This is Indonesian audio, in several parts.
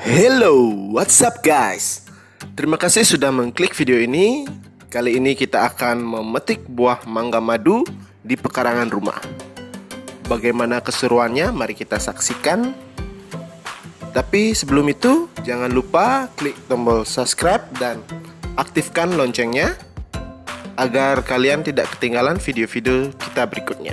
Hello, what's up guys? Terima kasih sudah mengklik video ini. Kali ini kita akan memetik buah mangga madu di pekarangan rumah. Bagaimana keseruannya? Mari kita saksikan. Tapi sebelum itu, jangan lupa klik tombol subscribe dan aktifkan loncengnya agar kalian tidak ketinggalan video-video kita berikutnya.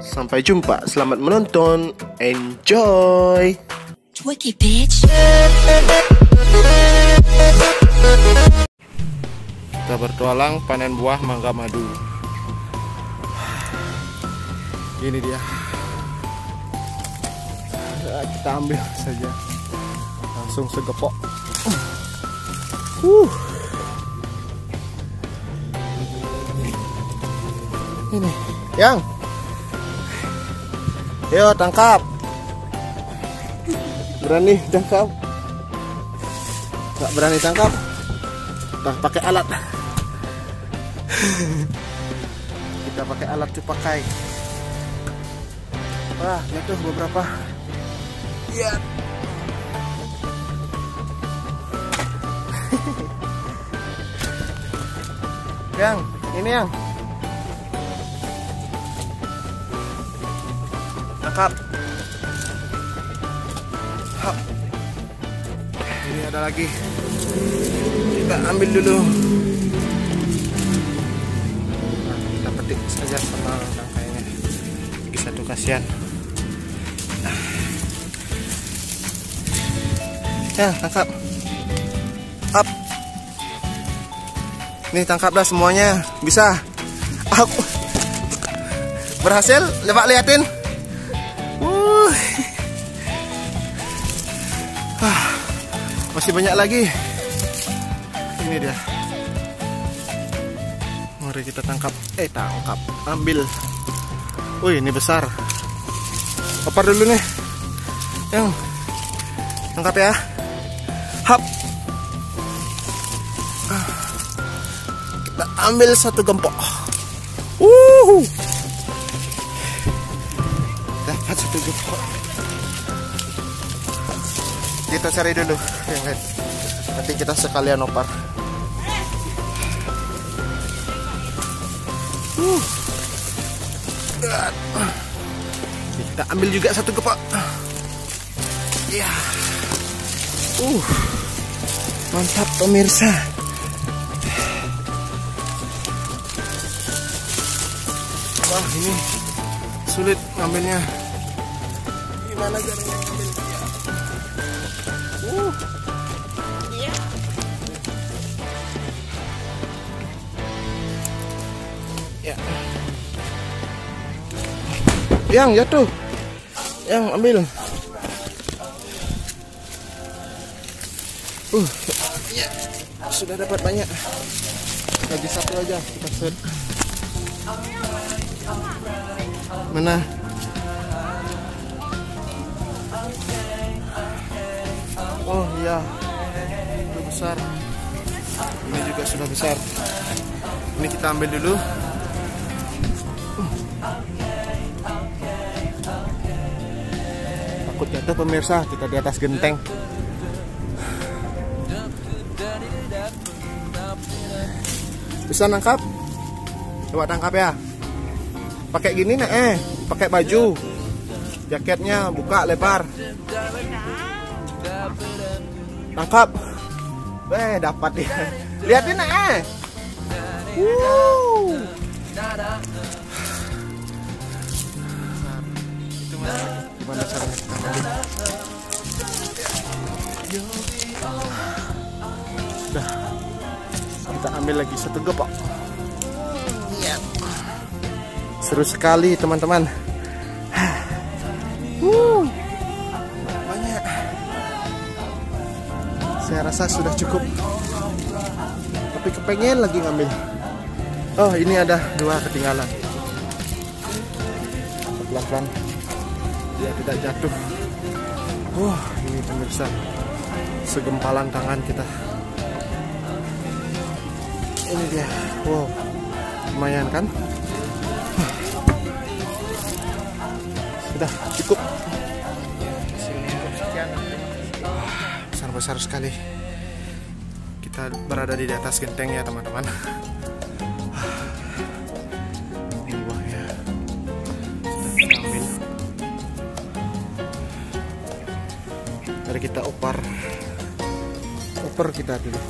Sampai jumpa, selamat menonton, enjoy! Twiki bitch. Kita bertualang panen buah mangga madu. Ini dia. Kita ambil saja. Langsung segepok. Uh. Ini, yang. Yo, tangkap. Berani tangkap? Gak berani tangkap? Nah, pakai alat. Kita pakai alat cupakai. Wah, jatuh beberapa. Iya. yang, ini yang. Tangkap. Hap. Ini ada lagi. Kita ambil dulu. Nah, kita petik saja sama rangkainya. Lagi satu kasihan. Ya, tangkap. Up. Nih tangkaplah semuanya. Bisa. Up. Berhasil? Coba liatin. Masih banyak lagi. Ini dia. Mari kita tangkap. Eh, tangkap. Ambil. Wih, ini besar. Kopar dulu nih. Yang tangkap ya. Hap. Kita ambil satu gempok. Uh. Dapat satu gempok kita cari dulu. Yang lain nanti kita sekalian opar. Uh. kita ambil juga satu kepak. Ya uh. Mantap pemirsa. Wah ini sulit ngambilnya. Gimana caranya ngambil Yang jatuh. Yang ambil. Uh. Ya. Sudah dapat banyak. Lagi satu aja kita set. Mana? Oh iya, itu besar. Ini juga sudah besar. Ini kita ambil dulu. Takut jatuh pemirsa, kita di atas genteng. Bisa nangkap? Coba tangkap ya. Pakai gini nih, eh, pakai baju. Jaketnya buka lebar. Tangkap. Eh, dapat ya. Lihatin eh. Wuh. Itu gimana caranya kita ambil? Dah. Kita ambil lagi satu gepok. Iya. Seru sekali, teman-teman. Banyak saya rasa sudah cukup tapi kepengen lagi ngambil oh ini ada dua ketinggalan pelan-pelan dia tidak jatuh. Wah ini pemirsa segempalan tangan kita. Ini dia. Wow lumayan kan? Sudah cukup. Sekian besar sekali. Kita berada di atas genteng ya teman-teman. Kita opar. Opar kita dulu.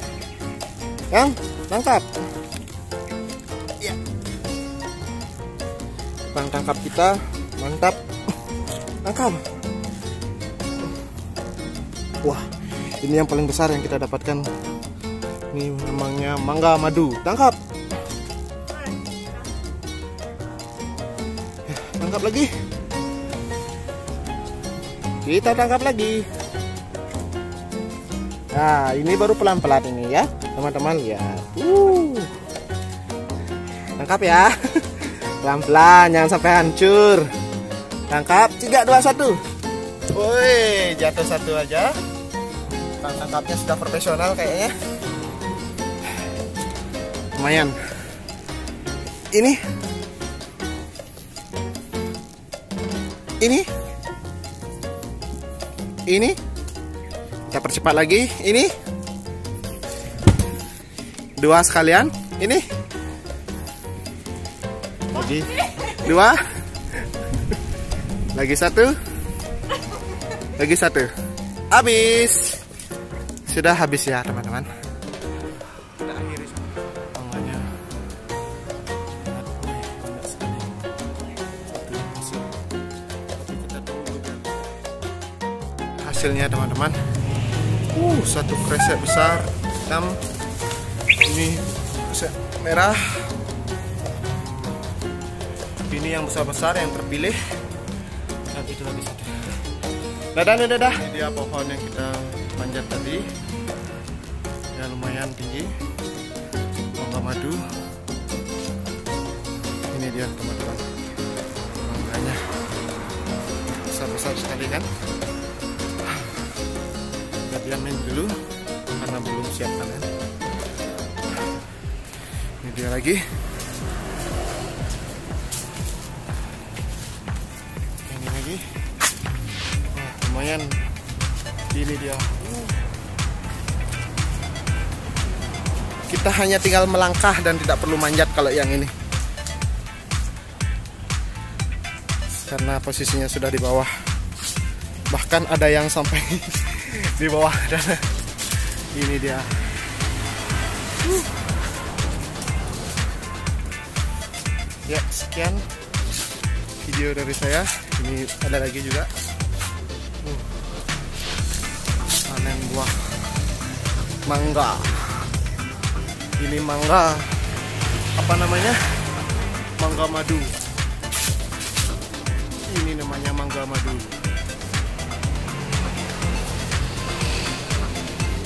Yang, tangkap. Ya. Bang tangkap kita, mantap. Tangkap. Wah, ini yang paling besar yang kita dapatkan. Ini namanya mangga madu. Tangkap. Ya, tangkap lagi. Kita tangkap lagi. Nah, ini baru pelan-pelan ini ya, teman-teman lihat. Uh. Tangkap ya. Pelan-pelan, jangan sampai hancur. Tangkap, 3 2 1. Woi, jatuh satu aja. Tukang tangkapnya sudah profesional kayaknya. Lumayan. Ini. Ini. Ini. Kita percepat lagi. Ini. Dua sekalian. Ini. Lagi. Dua. Lagi satu. Lagi satu. Habis. Sudah habis ya teman-teman. Hasilnya teman-teman. Uh, satu kresek besar, hitam. Ini kresek merah. Ini yang besar-besar yang terpilih. Dan itu lagi satu. Dadah, dadah, dadah. Ini dia pohon yang kita panjat tadi. Ya lumayan tinggi. Mangga madu. Ini dia teman-teman. Mangganya. Besar-besar sekali kan? Dulu karena belum siap panen. Ini dia lagi. Ini lagi. Wah, lumayan ini dia kita hanya tinggal melangkah dan tidak perlu manjat kalau yang ini karena posisinya sudah di bawah bahkan ada yang sampai di bawah dan ini dia. Ya sekian video dari saya. Ini ada lagi juga. Panen buah mangga. Ini mangga apa namanya? Mangga madu. Ini namanya mangga madu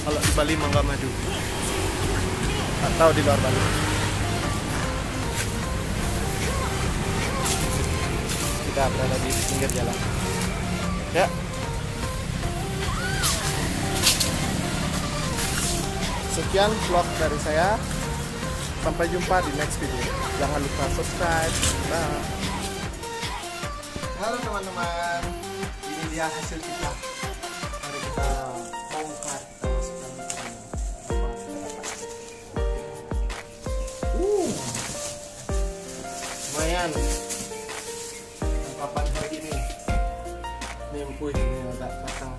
kalau di Bali mangga madu atau di luar Bali. Kita berada di pinggir jalan. Ya. Sekian vlog dari saya. Sampai jumpa di next video. Jangan lupa subscribe. Bye. halo teman-teman. Ini dia hasil kita lumayan papan kayak gini ini empuy ini agak matang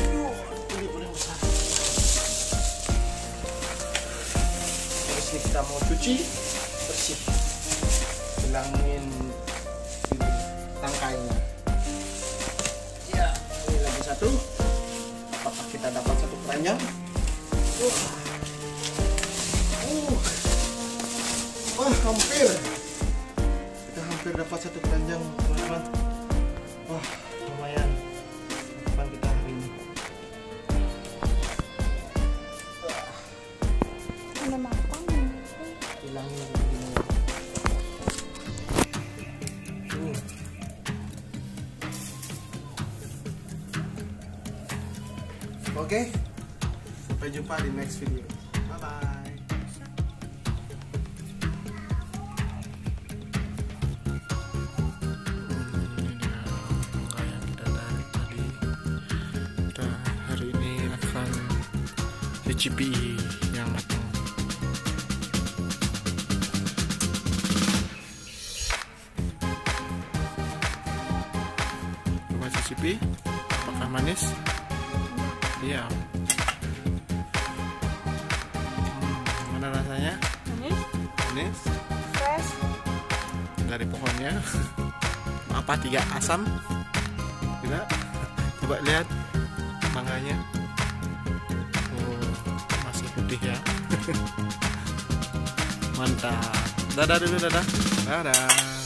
ini ini kita mau cuci bersih. Hilangin ini tangkainya. Ya ini lagi satu. Apakah kita dapat satu keranjang uh. wah hampir kita hampir dapat satu keranjang teman-teman wah lumayan depan kita hari ini Ada makan. hilangin begini. Ini sampai jumpa di next video bye bye GP yang matang. Coba GP, apakah manis? Iya. Yeah. Rasanya? Manis fresh, dari pohonnya. Apa tiga asam? Tidak. Coba lihat mangganya. Oh, masih putih ya. Mantap. Dadah dulu, dadah. Dadah.